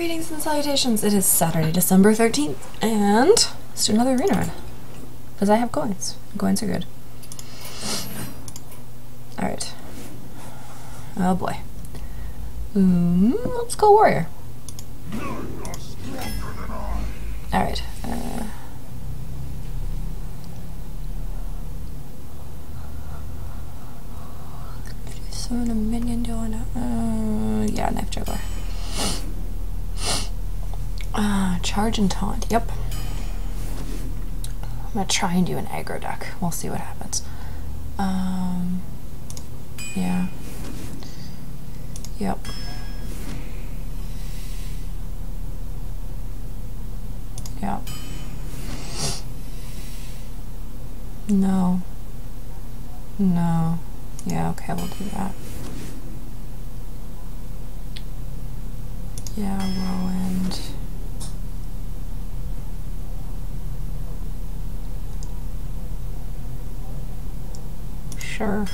Greetings and salutations. It is Saturday, December 13th, and let's do another arena run. Because I have coins. Coins are good. Alright. Oh boy. Um, let's go warrior. Alright. Uh, summon a minion doing uh, yeah, knife juggler. Charge and taunt. Yep. I'm gonna try and do an aggro deck. We'll see what happens. Um, yeah. Yep. Yep. No. No. Yeah, okay, we'll do that. Yeah, whirlwind. Sure.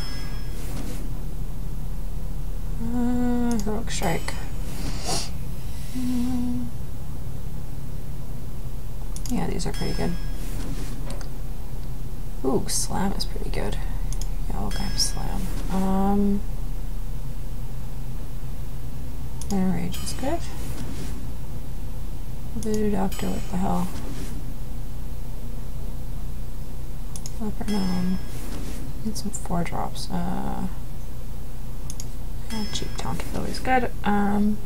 Uh, strike. Mm. Yeah, these are pretty good. Ooh, slam is pretty good. Yeah, we'll grab slam. Um, enrage is good. Voodoo doctor, what the hell? Leper gnome. Need some four drops. Uh, yeah, cheap taunt is always good. Um,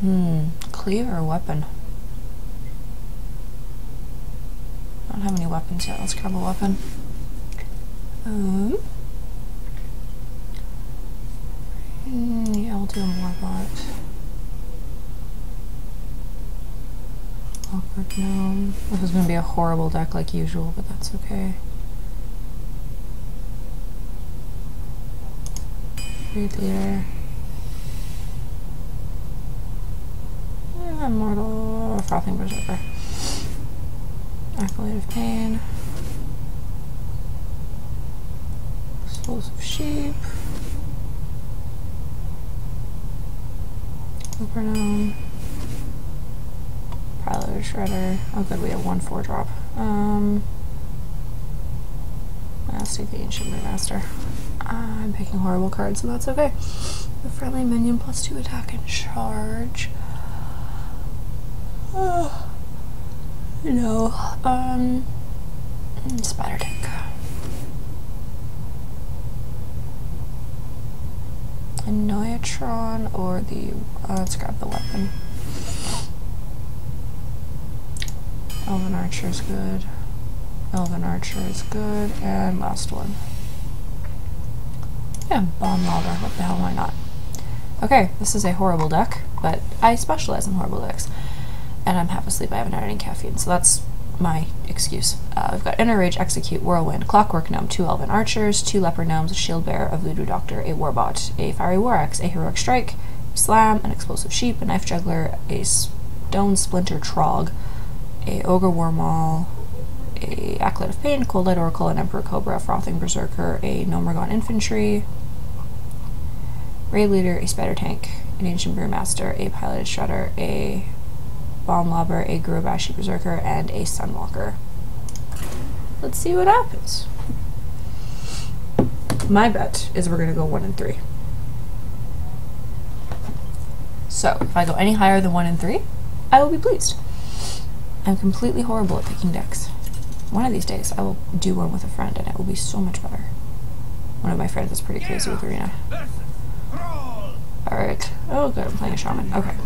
hmm, cleave or weapon? I don't have any weapons yet. Let's grab a weapon. Um, yeah, I'll do a Warbot. Clockwork Gnome. This is going to be a horrible deck like usual, but that's okay. Raid Leader. Immortal Frothing Berserker. Acolyte of Pain. Explosive Sheep. Supernome. Piloted Shredder. Oh good, we have one four drop. Um let's take the Ancient Master. I'm picking horrible cards, so that's okay. The friendly minion plus two attack and charge. Oh, no. Um, spider tank. Annoyatron or the. Uh, let's grab the weapon. Elven Archer is good. Elven Archer is good. And last one. Yeah, Bomb Lobber. What the hell, why not? Okay, this is a horrible deck, but I specialize in horrible decks. And I'm half asleep, I haven't had any caffeine, so that's my excuse. Uh, I've got Inner Rage, Execute, Whirlwind, Clockwork Gnome, two Elven Archers, two Leper Gnomes, a Shield Bearer, a Voodoo Doctor, a Warbot, a Fiery War Axe, a Heroic Strike, Slam, an Explosive Sheep, a Knife Juggler, a Stonesplinter Trog, a Ogre Warmaul, a Acolyte of Pain, Coldlight Oracle, an Emperor Cobra, Frothing Berserker, a Gnomeregan Infantry, Raid Leader, a Spider Tank, an Ancient Brewmaster, a Piloted Shredder, a Bomb Lobber, a Gurubashi Berserker, and a Sunwalker. Let's see what happens. My bet is we're going to go 1 and 3. So, if I go any higher than 1 and 3, I will be pleased. I'm completely horrible at picking decks. One of these days, I will do one with a friend, and it will be so much better. One of my friends is pretty crazy with Arena. Oh, good. I'm playing a shaman. Okay.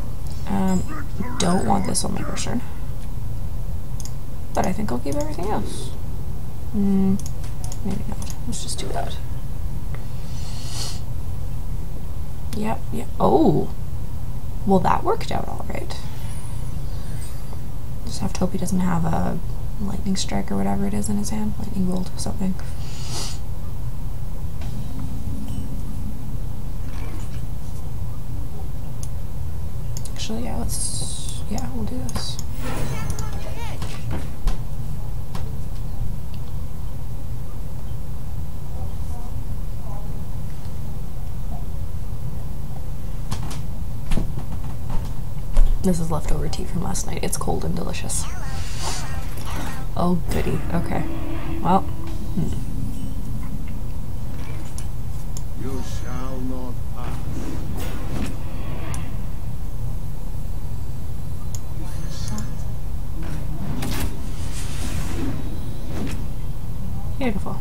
Um, don't want this on my turn. But I think I'll keep everything else. Hmm. Maybe not. Let's just do that. Yep, yep. Oh! Well, that worked out alright. Just have to hope he doesn't have a lightning strike or whatever it is in his hand. Lightning bolt or something. Actually, yeah, let's, yeah, we'll do this. This is leftover tea from last night. It's cold and delicious. Oh, goody. Okay. Well. Hmm. You shall not pass. Beautiful.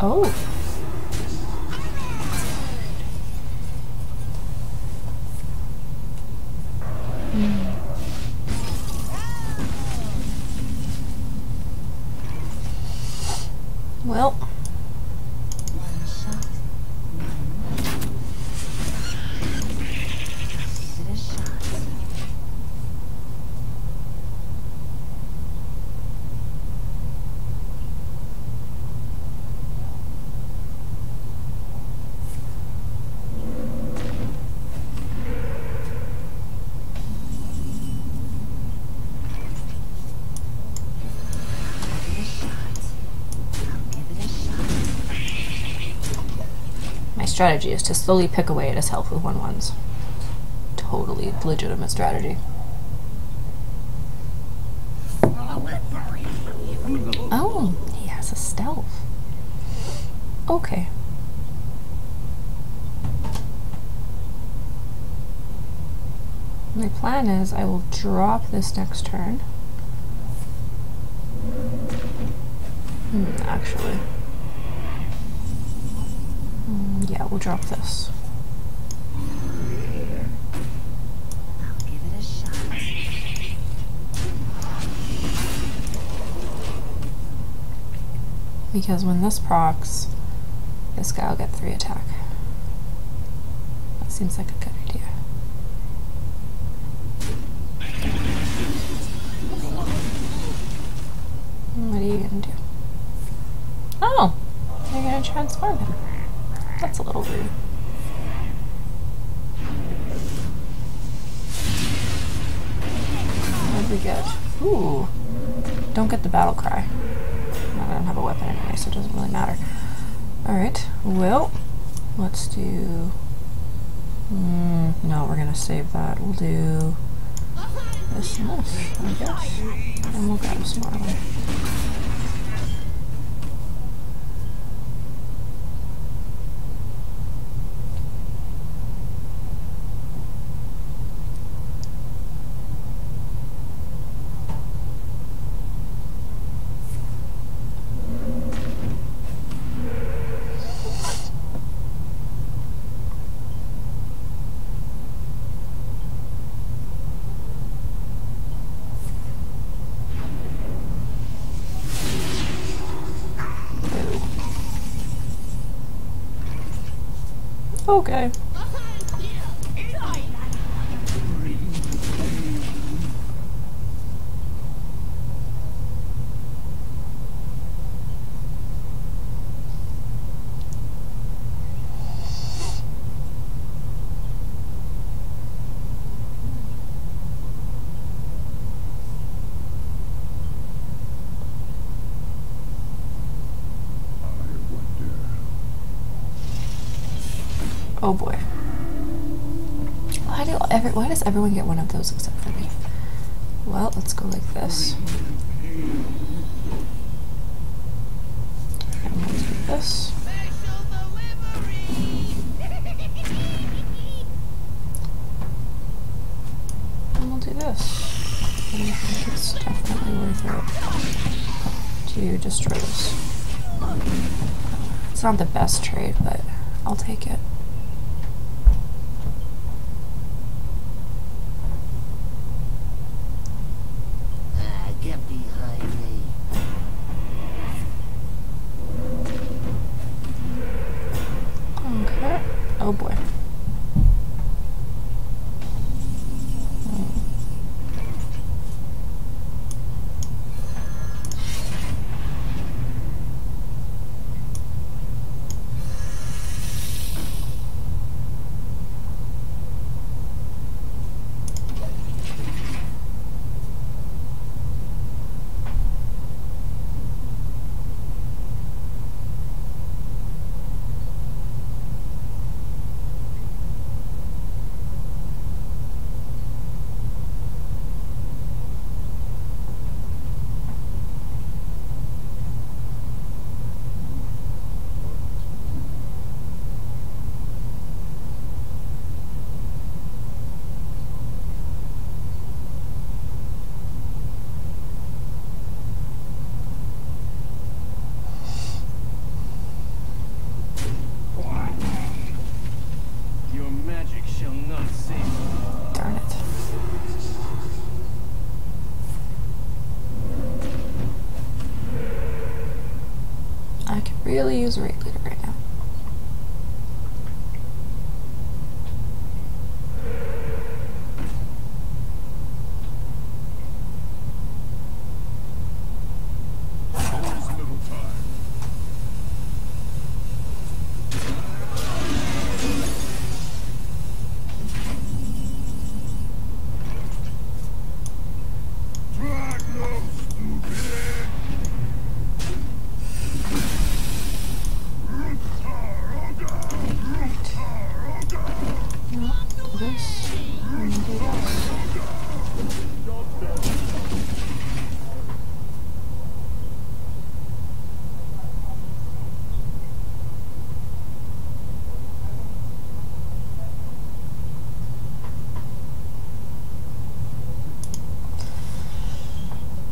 Oh. Strategy is to slowly pick away at his health with one ones. Totally legitimate strategy. Oh, he has a stealth. Okay. My plan is I will drop this next turn. Hmm, actually. Yeah, we'll drop this. Because when this procs, this guy will get three attack. That seems like a good idea. What are you gonna do? Oh! You're gonna transform him. That's a little rude. What did we get? Ooh. Don't get the battle cry. I don't have a weapon anyway, so it doesn't really matter. Alright, well, let's do... Mm, no, we're gonna save that. We'll do this and this, I guess. And we'll grab some armor. Okay. I wonder. Oh boy. Why do every, why does everyone get one of those except for me? Well, let's go like this. And we'll do this. And we'll do this. And I think it's definitely worth it to destroy this. It's not the best trade, but I'll take it. not safe. Darn it. I could really use Wrigley.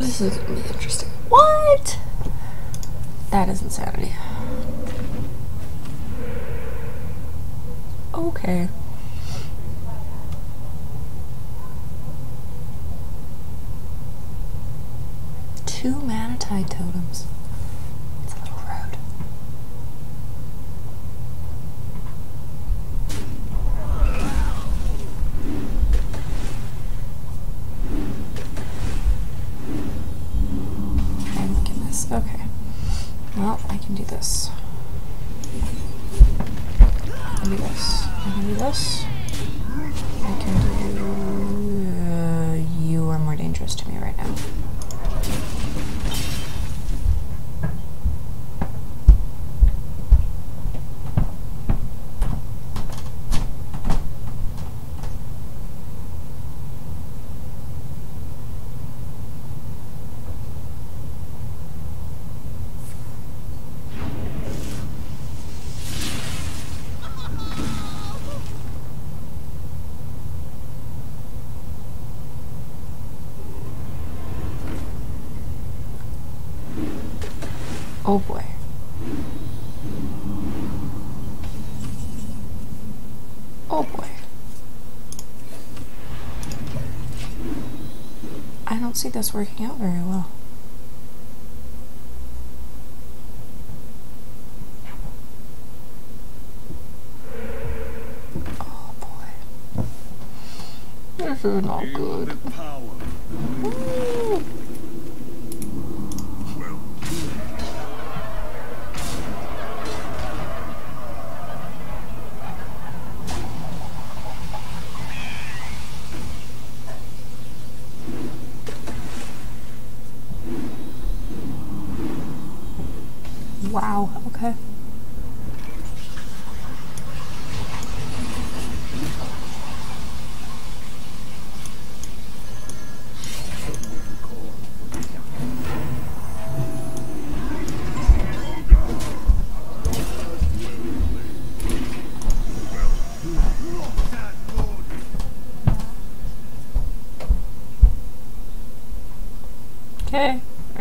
This is gonna be interesting. What? That is insanity. Okay. Two Mana Tide totems. It's a little rude. Oh my goodness. Okay. Well, I can do this. I can do this. I can do this. I can do. Uh, you are more dangerous to me right now. Oh boy. Oh boy. I don't see this working out very well. Oh boy. This is not good.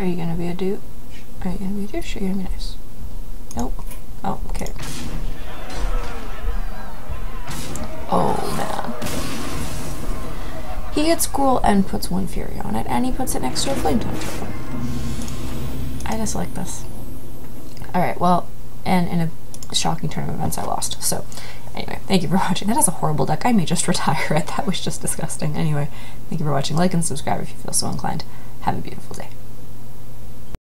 Are you gonna be a douche? Are you gonna be a douche are you gonna be nice? Nope. Oh, okay. Oh man. He hits Gruul and puts Windfury on it, and he puts it next to a Flametongue. I just like this. Alright, well, and in a shocking turn of events, I lost. So, anyway, thank you for watching. That is a horrible deck. I may just retire it. That was just disgusting. Anyway, thank you for watching. Like and subscribe if you feel so inclined. Have a beautiful day.